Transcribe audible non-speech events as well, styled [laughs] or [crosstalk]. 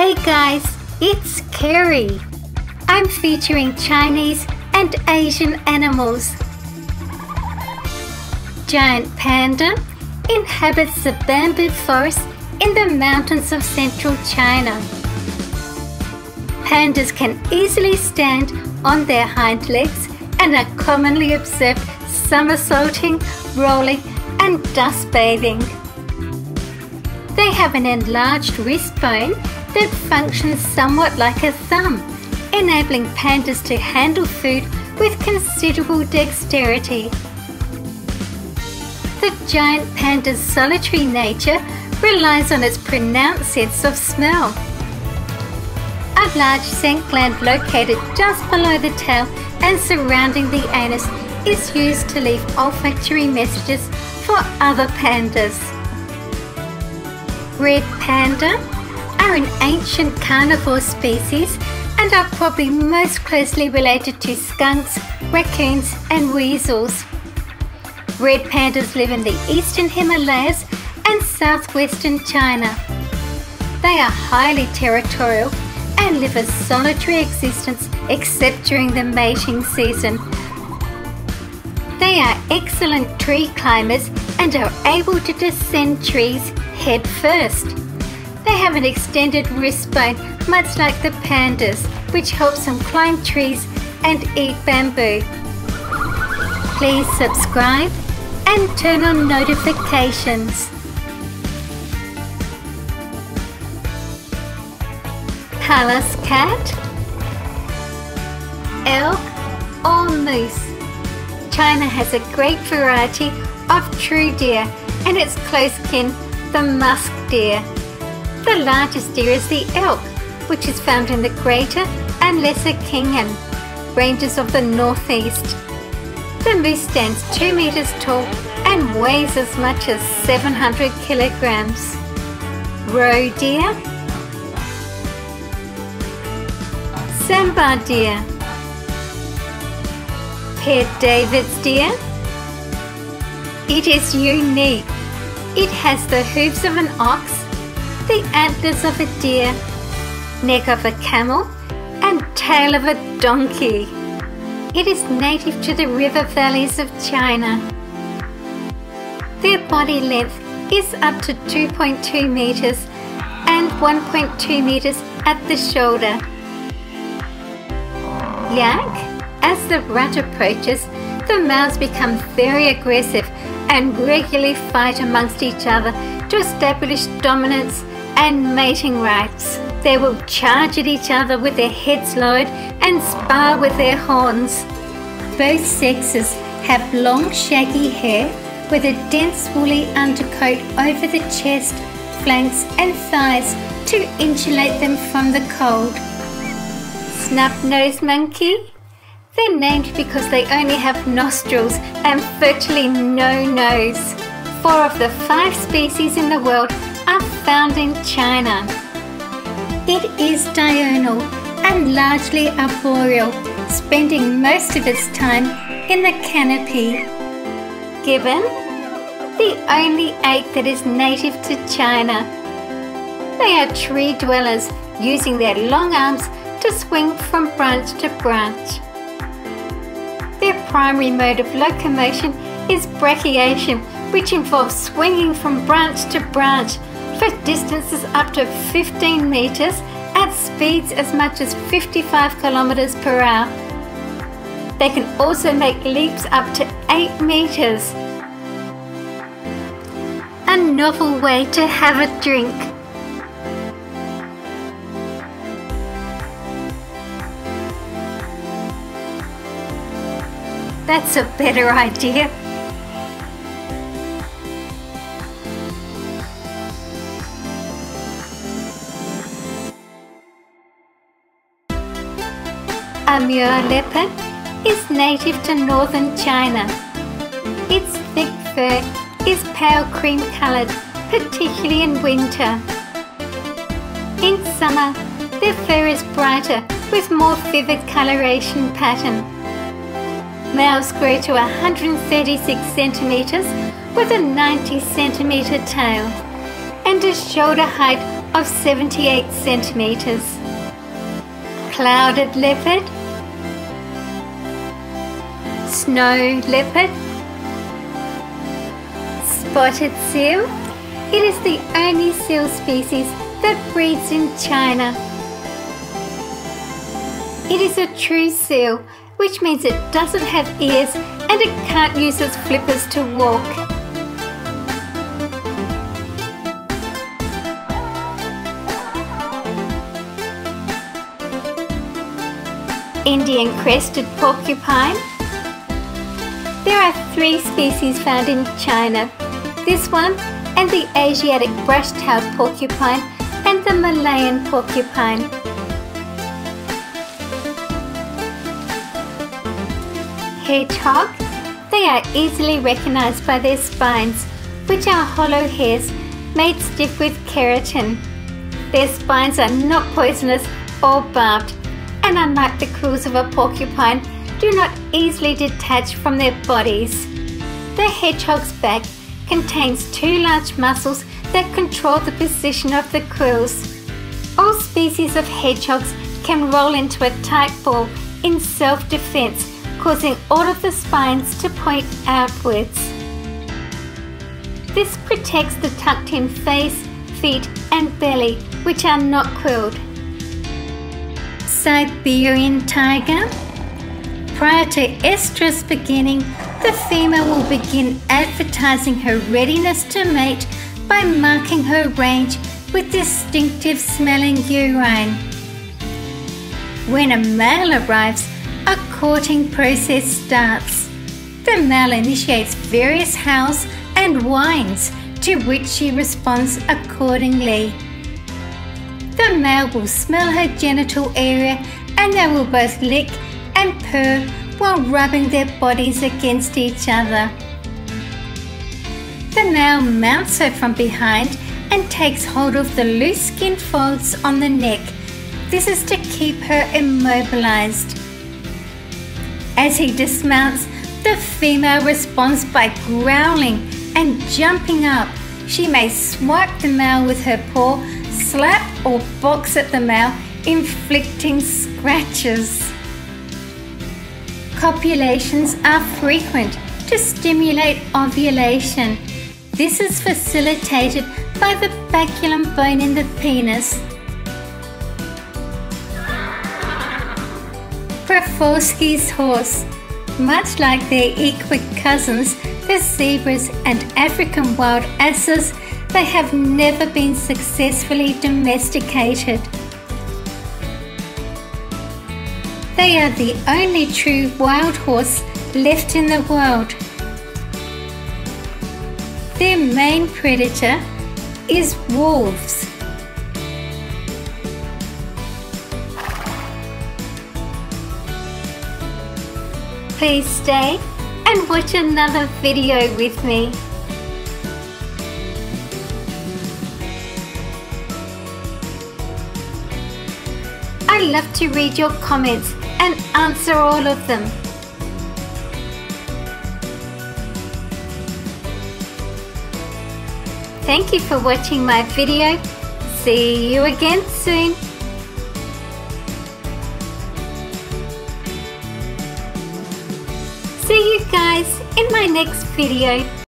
Hey guys, it's Kerry. I'm featuring Chinese and Asian animals. Giant panda inhabits the bamboo forest in the mountains of central China. Pandas can easily stand on their hind legs and are commonly observed somersaulting, rolling, and dust bathing. They have an enlarged wrist bone that functions somewhat like a thumb, enabling pandas to handle food with considerable dexterity. The giant panda's solitary nature relies on its pronounced sense of smell. A large scent gland located just below the tail and surrounding the anus is used to leave olfactory messages for other pandas. Red panda are an ancient carnivore species and are probably most closely related to skunks, raccoons and weasels. Red pandas live in the eastern Himalayas and southwestern China. They are highly territorial and live a solitary existence except during the mating season. They are excellent tree climbers and are able to descend trees head first. They have an extended wrist bone much like the pandas which helps them climb trees and eat bamboo. Please subscribe and turn on notifications. Pallas cat, elk or moose. China has a great variety of true deer and its close kin, the musk deer. The largest deer is the elk, which is found in the Greater and Lesser Khingan ranges of the northeast. The moose stands 2 meters tall and weighs as much as 700 kilograms. Roe deer Sambar deer, Père David's deer. It is unique. It has the hooves of an ox, the antlers of a deer, neck of a camel, and tail of a donkey. It is native to the river valleys of China. Their body length is up to 2.2 meters and 1.2 meters at the shoulder. Yak, as the rut approaches, the males become very aggressive and regularly fight amongst each other to establish dominance and mating rights. They will charge at each other with their heads lowered and spar with their horns. Both sexes have long shaggy hair with a dense woolly undercoat over the chest, flanks and thighs to insulate them from the cold snub-nosed monkey? They're named because they only have nostrils and virtually no nose. Four of the five species in the world found in China. It is diurnal and largely arboreal, spending most of its time in the canopy. Gibbon, the only ape that is native to China. They are tree dwellers using their long arms to swing from branch to branch. Their primary mode of locomotion is brachiation, which involves swinging from branch to branch for distances up to 15 meters at speeds as much as 55 kilometers per hour. They can also make leaps up to 8 meters. A novel way to have a drink. That's a better [laughs] idea. Amur leopard is native to northern China. Its thick fur is pale cream colored, particularly in winter. In summer, their fur is brighter with more vivid coloration pattern. Males grow to 136 centimeters with a 90 centimeter tail and a shoulder height of 78 centimeters. Clouded leopard, snow leopard, spotted seal. It is the only seal species that breeds in China. It is a true seal, which means it doesn't have ears and it can't use its flippers to walk. Indian crested porcupine. There are three species found in China. This one and the Asiatic brush-tailed porcupine and the Malayan porcupine. Hedgehog. They are easily recognized by their spines, which are hollow hairs made stiff with keratin. Their spines are not poisonous or barbed, and unlike the quills of a porcupine, do not easily detach from their bodies. The hedgehog's back contains two large muscles that control the position of the quills. All species of hedgehogs can roll into a tight ball in self-defense, causing all of the spines to point outwards. This protects the tucked in face, feet and belly, which are not quilled. Siberian tiger. Prior to estrus beginning, the female will begin advertising her readiness to mate by marking her range with distinctive smelling urine. When a male arrives, a courting process starts. The male initiates various howls and whines to which she responds accordingly. The male will smell her genital area and they will both lick and purr while rubbing their bodies against each other. The male mounts her from behind and takes hold of the loose skin folds on the neck. This is to keep her immobilized. As he dismounts, the female responds by growling and jumping up. She may swipe the male with her paw, slap or box at the male, inflicting scratches. Copulations are frequent to stimulate ovulation. This is facilitated by the baculum bone in the penis. Przewalski's horse. Much like their equine cousins, the zebras and African wild asses, they have never been successfully domesticated. They are the only true wild horse left in the world. Their main predator is wolves. Please stay and watch another video with me. I love to read your comments and answer all of them. Thank you for watching my video. See you again soon. See you guys in my next video.